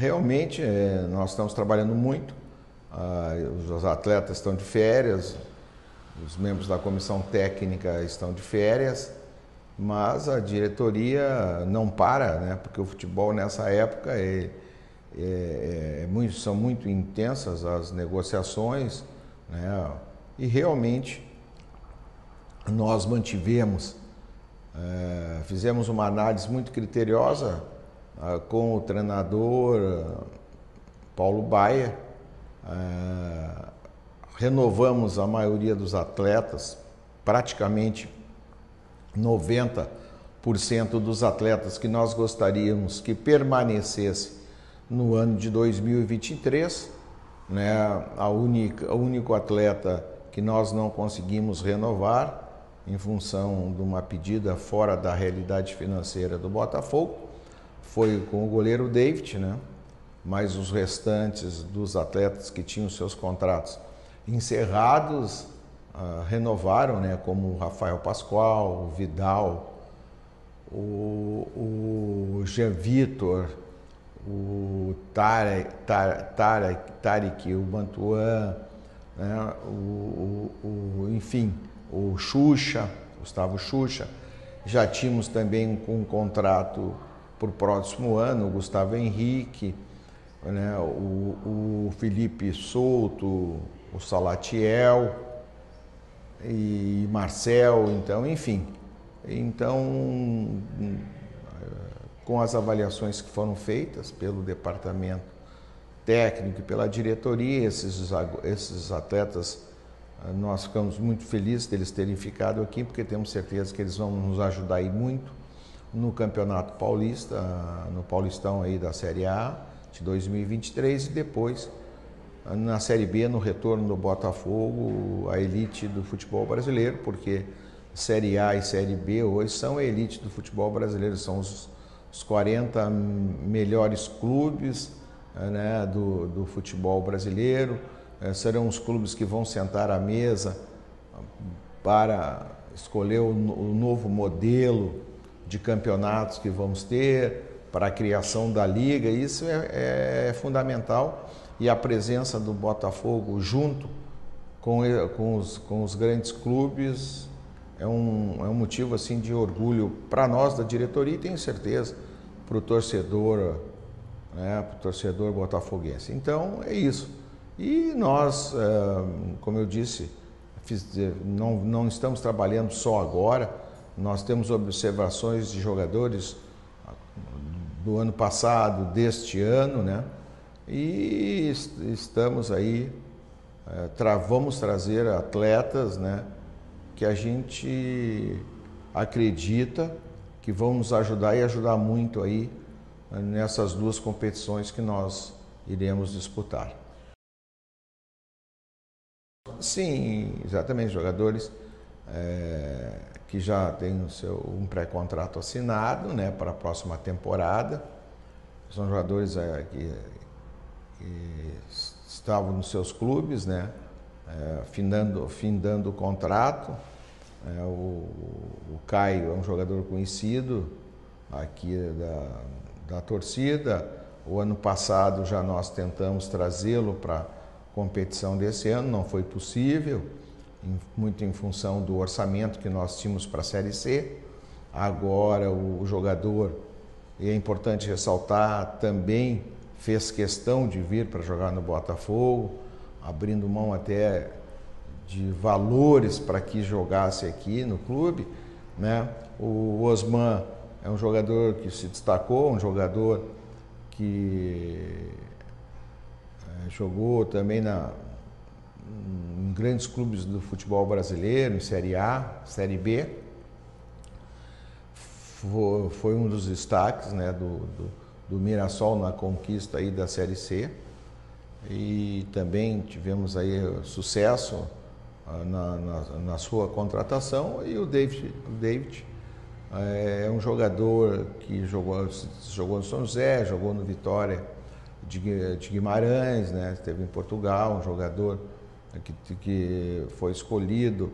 Realmente, é, nós estamos trabalhando muito, ah, os atletas estão de férias, os membros da comissão técnica estão de férias, mas a diretoria não para, né? porque o futebol nessa época é, é, é muito, são muito intensas as negociações, né? e realmente nós mantivemos, é, fizemos uma análise muito criteriosa com o treinador ah, Paulo Baia, ah, renovamos a maioria dos atletas, praticamente 90% dos atletas que nós gostaríamos que permanecesse no ano de 2023. Né? A única, o único atleta que nós não conseguimos renovar em função de uma pedida fora da realidade financeira do Botafogo foi com o goleiro David, né? Mas os restantes dos atletas que tinham seus contratos encerrados uh, renovaram, né? Como o Rafael Pascoal, o Vidal, o, o Jean Vitor, o Tarek, o Mantuan, né? o, o, o, enfim, o Xuxa, Gustavo Xuxa. Já tínhamos também um contrato para o próximo ano, o Gustavo Henrique, né, o, o Felipe Souto, o Salatiel e Marcel, então, enfim. Então, com as avaliações que foram feitas pelo departamento técnico e pela diretoria, esses, esses atletas, nós ficamos muito felizes deles terem ficado aqui, porque temos certeza que eles vão nos ajudar aí muito no Campeonato Paulista, no Paulistão aí da Série A de 2023 e depois na Série B, no retorno do Botafogo, a elite do futebol brasileiro, porque Série A e Série B hoje são a elite do futebol brasileiro, são os, os 40 melhores clubes né, do, do futebol brasileiro, é, serão os clubes que vão sentar à mesa para escolher o, o novo modelo de campeonatos que vamos ter, para a criação da liga, isso é, é fundamental e a presença do Botafogo junto com, com, os, com os grandes clubes é um, é um motivo assim de orgulho para nós da diretoria e tenho certeza para o torcedor, né, para o torcedor botafoguense. Então é isso. E nós, eh, como eu disse, não, não estamos trabalhando só agora, nós temos observações de jogadores do ano passado, deste ano, né? E estamos aí, é, tra vamos trazer atletas, né? Que a gente acredita que vão nos ajudar e ajudar muito aí nessas duas competições que nós iremos disputar. Sim, exatamente, jogadores é, que já tem o seu, um pré-contrato assinado né, para a próxima temporada. São jogadores é, que, que, estavam nos seus clubes, né, é, findando, findando o contrato. É, o, o Caio é um jogador conhecido aqui da, da torcida. O ano passado já nós tentamos trazê-lo para competição desse ano, não foi possível muito em função do orçamento que nós tínhamos para a Série C. Agora o jogador, e é importante ressaltar, também fez questão de vir para jogar no Botafogo, abrindo mão até de valores para que jogasse aqui no clube. Né? O Osman é um jogador que se destacou, um jogador que é, jogou também na, em grandes clubes do futebol brasileiro, em Série A, Série B. Foi, um dos destaques né, do, do, do Mirassol na conquista aí da Série C. E também tivemos aí sucesso ah, na, na, na sua contratação. E o David, o David é, é um jogador que jogou, jogou no São José, jogou no Vitória de, de Guimarães, né? esteve em Portugal, um jogador que, que foi escolhido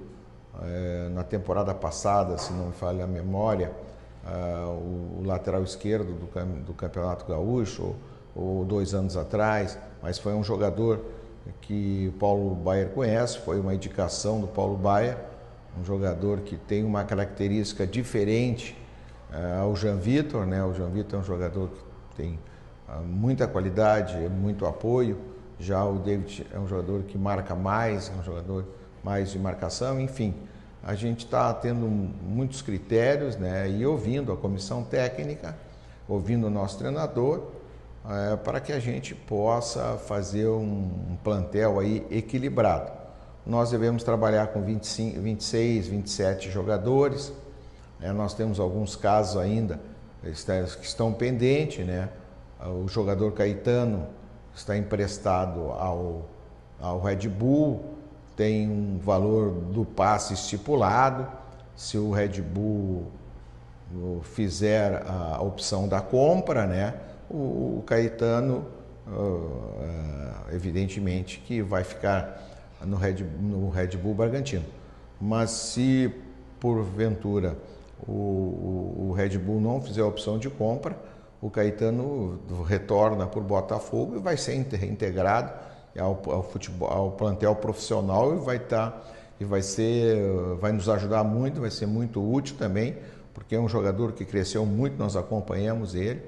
é, na temporada passada, se não me falha a memória, é, o, lateral esquerdo do, do Campeonato Gaúcho, ou dois anos atrás, mas foi um jogador que o Paulo Baier conhece, foi uma indicação do Paulo Baier, um jogador que tem uma característica diferente uh, ao Jean Vitor, né? O Jean Vitor é um jogador que tem uh, muita qualidade, muito apoio. Já o David é um jogador que marca mais, é um jogador mais de marcação, enfim. A gente está tendo muitos critérios, né? E ouvindo a comissão técnica, ouvindo o nosso treinador, é, para que a gente possa fazer um, um plantel aí equilibrado. Nós devemos trabalhar com 25, 26, 27 jogadores. Né? Nós temos alguns casos ainda que estão pendentes. Né? O jogador Caetano está emprestado ao, ao Red Bull, tem um valor do passe estipulado. Se o Red Bull fizer a opção da compra, né? o, Caetano, evidentemente, que vai ficar no Red, no Red Bull Bragantino. Mas se porventura o, o, o, Red Bull não fizer a opção de compra, o Caetano retorna por Botafogo e vai ser reintegrado ao, ao, futebol, ao plantel profissional e vai estar tá, e vai ser vai nos ajudar muito, vai ser muito útil também, porque é um jogador que cresceu muito, nós acompanhamos ele,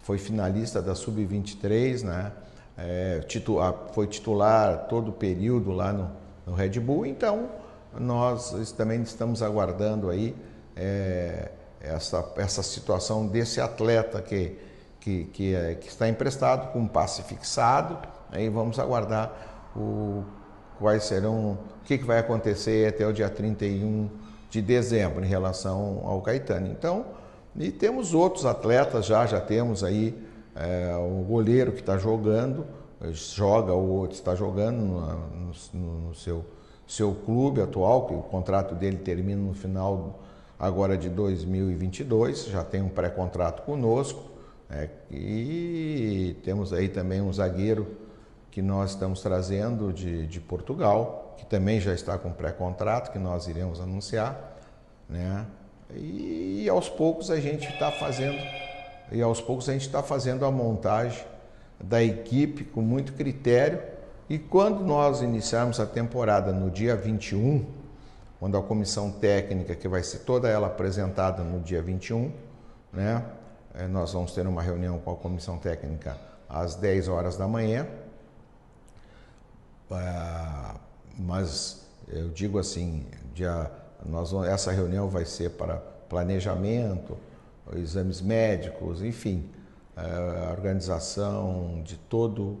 foi finalista da sub-23, né? é, foi titular todo o período lá no, no, Red Bull, então nós também estamos aguardando aí é, essa, essa situação desse atleta que, que, que, é, que está emprestado com um passe fixado, aí vamos aguardar o, quais serão, o que, que vai acontecer até o dia 31 de dezembro em relação ao Caetano. Então, e temos outros atletas já, já temos aí é, o goleiro que está jogando, joga ou está jogando no, no, no, seu, seu clube atual, que o contrato dele termina no final agora de 2022, já tem um pré-contrato conosco. É, e temos aí também um zagueiro que nós estamos trazendo de, de Portugal, que também já está com pré-contrato, que nós iremos anunciar. Né? E, e aos poucos a gente está fazendo e aos poucos a gente está fazendo a montagem da equipe com muito critério. E quando nós iniciarmos a temporada no dia 21, quando a comissão técnica, que vai ser toda ela apresentada no dia 21, né? Eh, nós vamos ter uma reunião com a comissão técnica às 10 horas da manhã. Ah, mas eu digo assim, dia, nós, essa reunião vai ser para planejamento, exames médicos, enfim, a organização de todo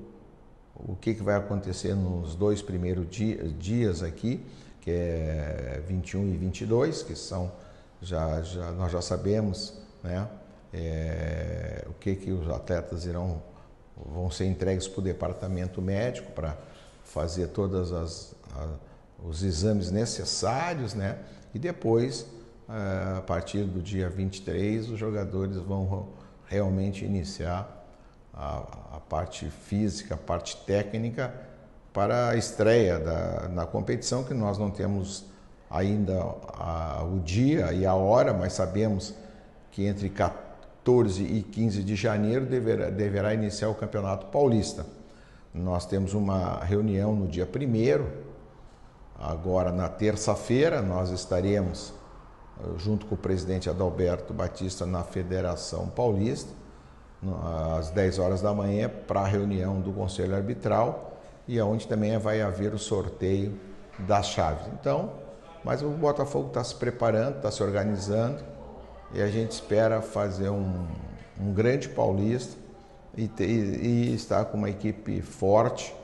o que, que vai acontecer nos dois primeiros dia, dias aqui, que é 21 e 22, que são, já, já, nós já sabemos né, é, o que, que os atletas irão, vão ser entregues para o departamento médico para fazer todos os exames necessários, né? E depois a partir do dia 23, os jogadores vão realmente iniciar a, a parte física, a parte técnica para a estreia da, na competição, que nós não temos ainda a, o dia e a hora, mas sabemos que entre 14 e 15 de janeiro deverá, deverá iniciar o Campeonato Paulista. Nós temos uma reunião no dia 1 agora na terça-feira nós estaremos junto com o presidente Adalberto Batista na Federação Paulista, às 10 horas da manhã, para a reunião do Conselho Arbitral e aonde também vai haver o sorteio das chaves. Então, mas o Botafogo está se preparando, está se organizando e a gente espera fazer um, um grande paulista e, e, estar com uma equipe forte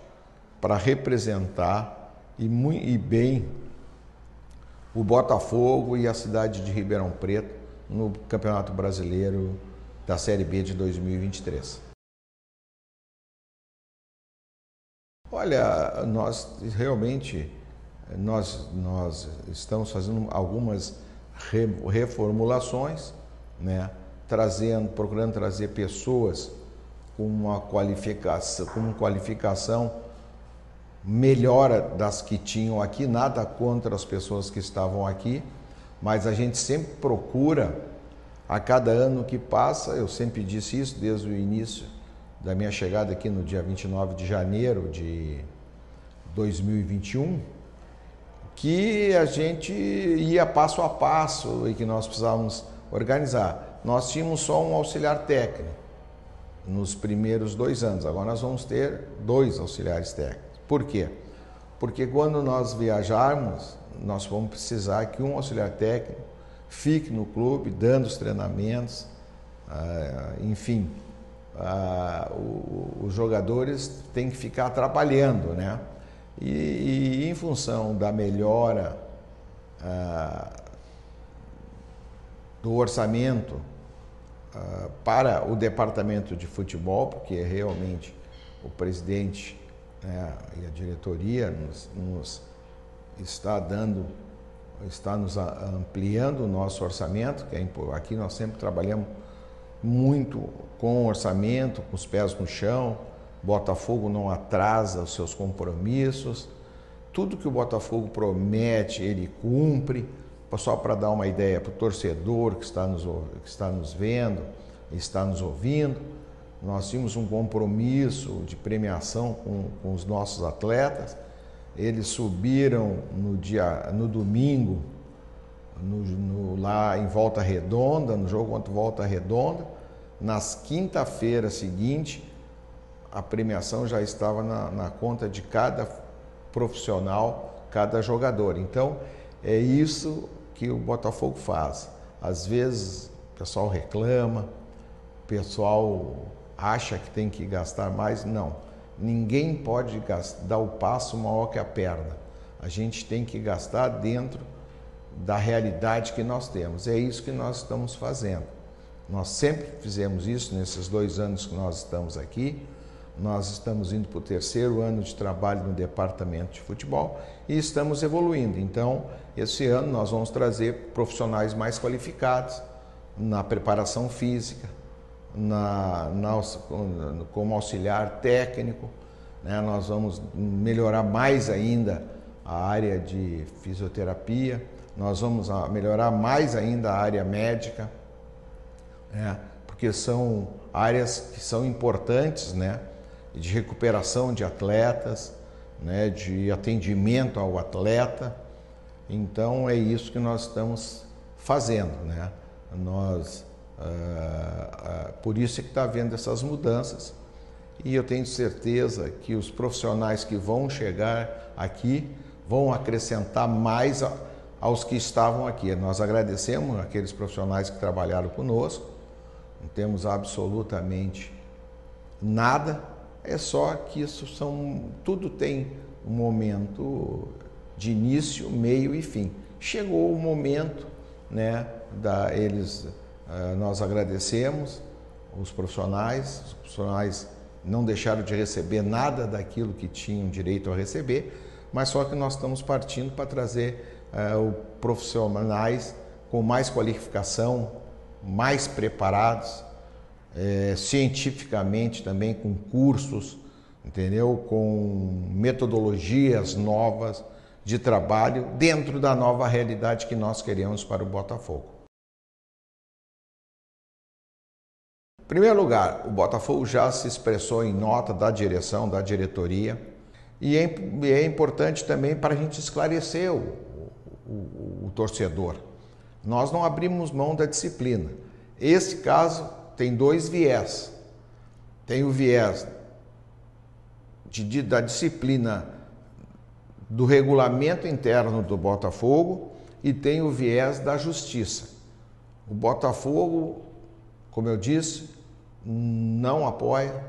para representar e, e bem o Botafogo e a cidade de Ribeirão Preto no Campeonato Brasileiro da Série B de 2023. Olha, nós realmente nós, nós estamos fazendo algumas reformulações, né? trazendo, procurando trazer pessoas com uma qualificação, com uma qualificação melhora das que tinham aqui, nada contra as pessoas que estavam aqui, mas a gente sempre procura, a cada ano que passa, eu sempre disse isso desde o início da minha chegada aqui no dia 29 de janeiro de 2021, que a gente ia passo a passo e que nós precisávamos organizar. Nós tínhamos só um auxiliar técnico nos primeiros dois anos, agora nós vamos ter dois auxiliares técnicos. Por quê? Porque quando nós viajarmos, nós vamos precisar que um auxiliar técnico fique no clube dando os treinamentos, ah, enfim, ah, os jogadores têm que ficar trabalhando, né? E, e em função da melhora do orçamento para o departamento de futebol, porque realmente o presidente né, e a diretoria nos, nos está dando, está nos ampliando o nosso orçamento, que é, aqui nós sempre trabalhamos muito com orçamento, com os pés no chão. Botafogo não atrasa os seus compromissos. Tudo que o Botafogo promete, ele cumpre. Só para dar uma ideia para o torcedor que está, nos, que está nos vendo, está nos ouvindo, nós tínhamos um compromisso de premiação com, com os nossos atletas. Eles subiram no, dia, no domingo, no, no, lá em Volta Redonda, no jogo contra Volta Redonda. Nas quinta-feira seguinte, a premiação já estava na, na conta de cada profissional, cada jogador. Então, é isso que o Botafogo faz. Às vezes o pessoal reclama, o pessoal acha que tem que gastar mais. Não. Ninguém pode gastar, dar o passo maior que a perna. A gente tem que gastar dentro da realidade que nós temos. É isso que nós estamos fazendo. Nós sempre fizemos isso nesses dois anos que nós estamos aqui. Nós estamos indo para o terceiro ano de trabalho no departamento de futebol e estamos evoluindo. Então, esse ano nós vamos trazer profissionais mais qualificados na preparação física, na, na como auxiliar técnico. Né? Nós vamos melhorar mais ainda a área de fisioterapia, nós vamos melhorar mais ainda a área médica, né? porque são áreas que são importantes, né? de recuperação de atletas, né, de atendimento ao atleta. Então é isso que nós estamos fazendo, né? Nós, uh, uh, por isso é que está havendo essas mudanças e eu tenho certeza que os profissionais que vão chegar aqui vão acrescentar mais a, aos que estavam aqui. Nós agradecemos aqueles profissionais que trabalharam conosco, não temos absolutamente nada é só que isso são. Tudo tem um momento de início, meio e fim. Chegou o momento, né? Da, eles, uh, nós agradecemos os profissionais, os profissionais não deixaram de receber nada daquilo que tinham direito a receber, mas só que nós estamos partindo para trazer uh, profissionais com mais qualificação, mais preparados, é, cientificamente também, com cursos, entendeu? Com metodologias novas de trabalho dentro da nova realidade que nós queremos para o Botafogo. Em primeiro lugar, o Botafogo já se expressou em nota da direção, da diretoria, e é, é importante também para a gente esclarecer o, o, o torcedor. Nós não abrimos mão da disciplina. Esse caso tem dois viés. Tem o viés de, de, da disciplina do regulamento interno do Botafogo e tem o viés da justiça. O Botafogo, como eu disse, não apoia,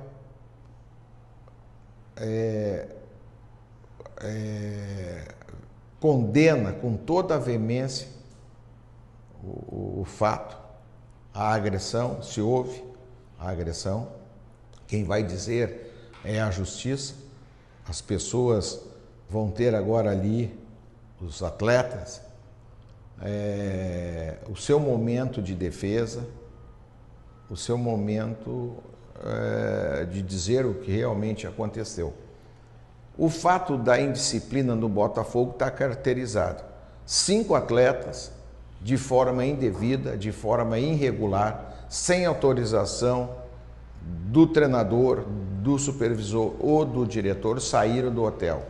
é, é, condena com toda a veemência o, o fato a agressão, se houve a agressão, quem vai dizer é a justiça. As pessoas vão ter agora ali, os atletas, é, o seu momento de defesa, o seu momento é, de dizer o que realmente aconteceu. O fato da indisciplina no Botafogo está caracterizado. Cinco atletas de forma indevida, de forma irregular, sem autorização do treinador, do supervisor ou do diretor saíram do hotel.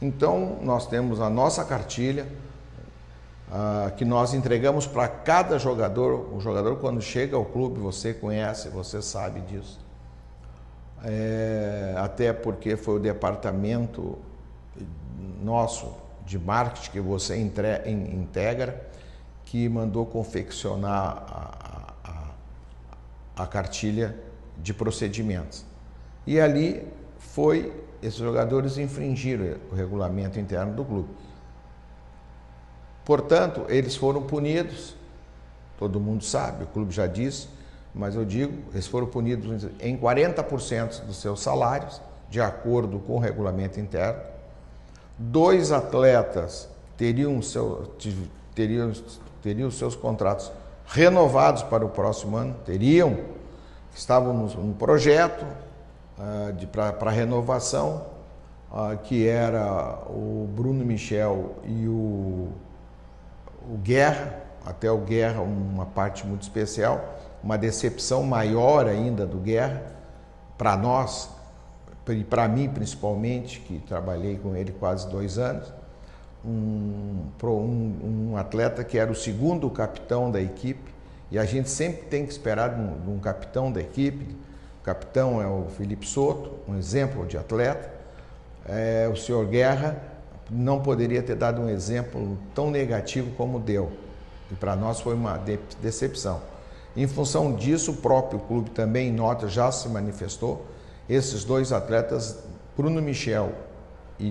Então, nós temos a nossa cartilha que nós entregamos para cada jogador. O jogador, quando chega ao clube, você conhece, você sabe disso. É, até porque foi o departamento nosso de marketing que você entre, integra que mandou confeccionar a, a, a cartilha de procedimentos. E ali foi, esses jogadores infringiram o regulamento interno do clube. Portanto, eles foram punidos, todo mundo sabe, o clube já disse, mas eu digo, eles foram punidos em 40% dos seus salários, de acordo com o regulamento interno. Dois atletas teriam, seu, teriam, teriam seus contratos renovados para o próximo ano, teriam, estavam no, projeto uh, para renovação, uh, que era o Bruno Michel e o, o Guerra, até o Guerra uma parte muito especial, uma decepção maior ainda do Guerra, para nós, e para mim principalmente, que trabalhei com ele quase dois anos, um, um, um, atleta que era o segundo capitão da equipe, e a gente sempre tem que esperar de um, de um capitão da equipe. O capitão é o Felipe Soto, um exemplo de atleta. É, o senhor Guerra não poderia ter dado um exemplo tão negativo como deu. E para nós foi uma de decepção. Em função disso, o próprio clube também, em nota, já se manifestou. Esses dois atletas, Bruno Michel e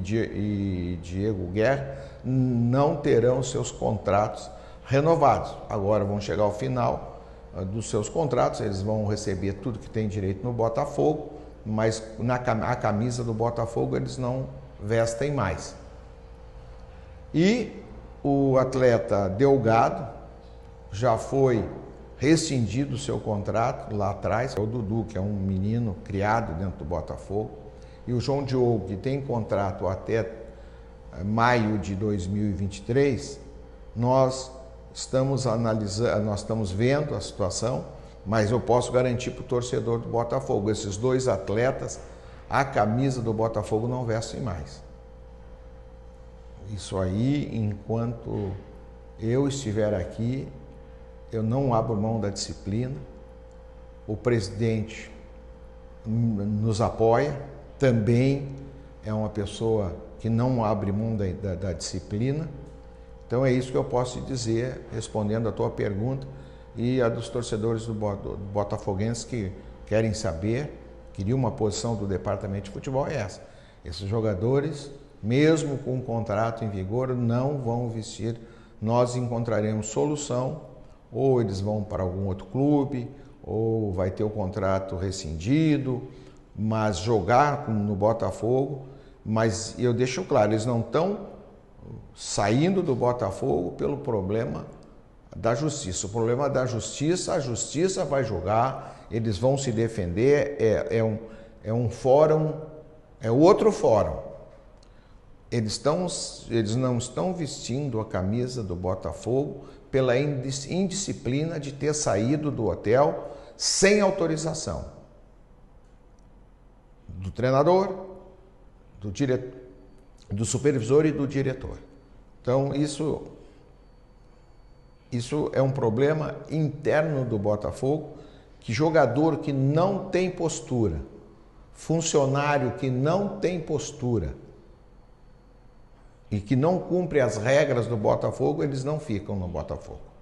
Diego Guerra, não terão seus contratos renovados. Agora vão chegar ao final ah, dos seus contratos, eles vão receber tudo que tem direito no Botafogo, mas na a camisa do Botafogo eles não vestem mais. E o atleta Delgado já foi rescindido o seu contrato lá atrás, é o Dudu, que é um menino criado dentro do Botafogo, e o João Diogo, que tem contrato até eh, maio de 2023, nós estamos analisando, nós estamos vendo a situação, mas eu posso garantir para o torcedor do Botafogo, esses dois atletas, a camisa do Botafogo não vestem mais. Isso aí, enquanto eu estiver aqui, eu não abro mão da disciplina. O presidente nos apoia, também é uma pessoa que não abre mão da, da, da disciplina. Então é isso que eu posso te dizer, respondendo a tua pergunta e a dos torcedores do, do Botafoguense que querem saber, queriam uma posição do departamento de futebol é essa. Esses jogadores, mesmo com o contrato em vigor, não vão vestir. Nós encontraremos solução ou eles vão para algum outro clube, ou vai ter o contrato rescindido, mas jogar no Botafogo, mas eu deixo claro, eles não estão saindo do Botafogo pelo problema da justiça. O problema da justiça, a justiça vai jogar, eles vão se defender, é, é um, é um fórum, é outro fórum. Eles, estão, eles não estão vestindo a camisa do Botafogo pela indisciplina de ter saído do hotel sem autorização do treinador, do, diretor, do supervisor e do diretor. Então, isso, isso é um problema interno do Botafogo, que jogador que não tem postura, funcionário que não tem postura, e que não cumpre as regras do Botafogo, eles não ficam no Botafogo.